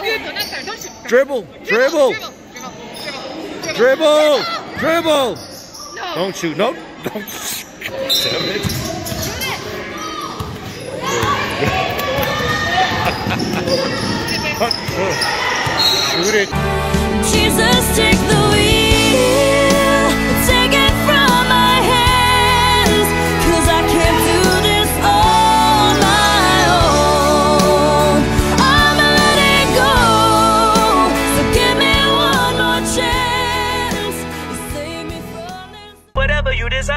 make it. Dribble, dribble, Dribble. dribble, dribble. No. Don't shoot. No, don't. Damn it. Shoot it. Jesus, take the wheel.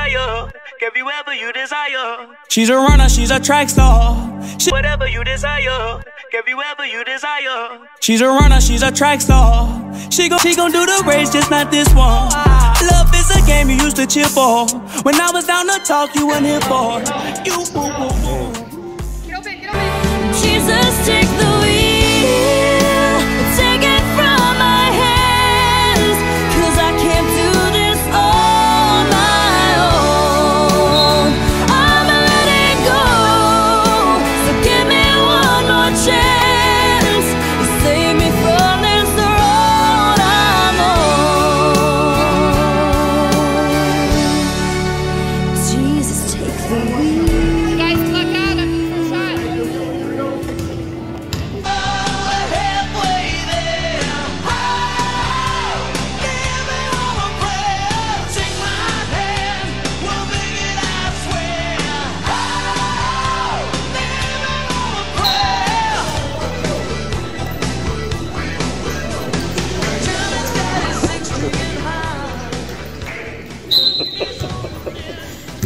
You desire, give you whatever you desire. She's a runner, she's a track star. She- whatever you desire, give you whatever you desire. She's a runner, she's a track star. She gon' she gon' do the race, just not this one. Love is a game you used to cheer for. When I was down to talk, you weren't here for. You. Get open, get open. Jesus, Jesus, take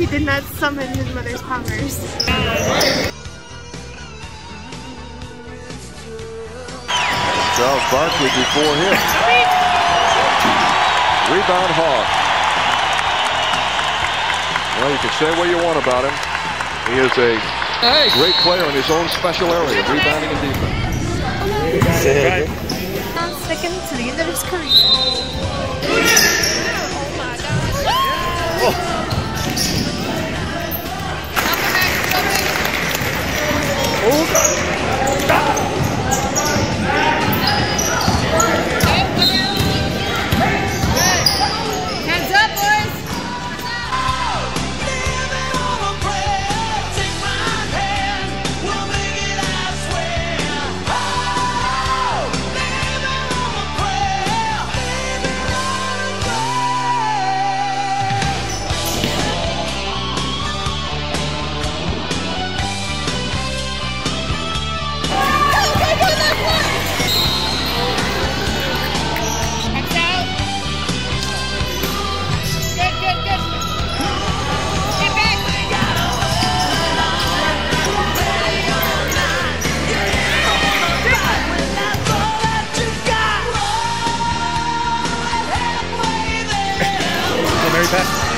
He did not summon his mother's powers. Charles Barkley before him. Rebound Hawk. Well, you can say what you want about him. He is a great player in his own special area, rebounding and defense. Not sticking to the end of his career. Mary Pat.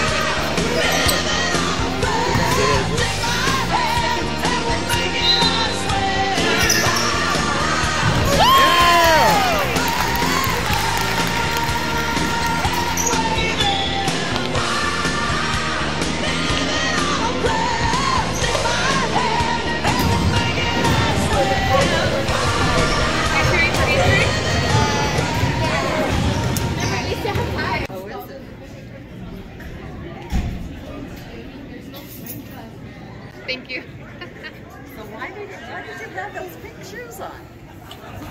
Thank you. So why did, why did you have those pink shoes on?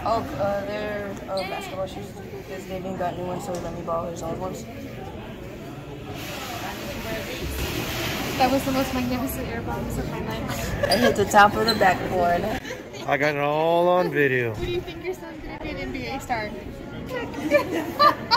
Oh, uh, they're uh, basketball shoes because they didn't got new ones, so let me borrow his old ones. That was the most magnificent air bombs of my life. I hit the top of the backboard. I got it all on video. What do you think your son's gonna be an NBA star?